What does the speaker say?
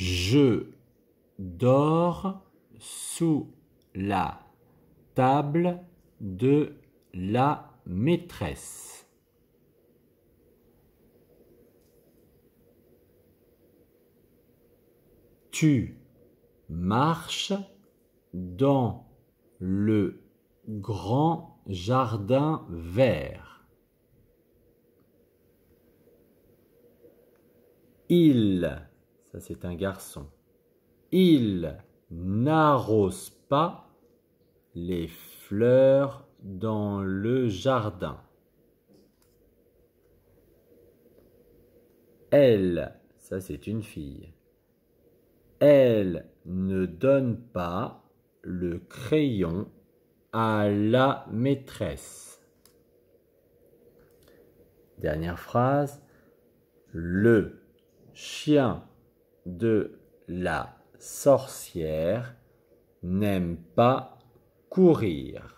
Je dors sous la table de la maîtresse. Tu marches dans le grand jardin vert. Il, ça c'est un garçon, il n'arrose pas les fleurs dans le jardin. Elle, ça c'est une fille. Elle ne donne pas le crayon à la maîtresse. Dernière phrase. Le chien de la sorcière n'aime pas courir.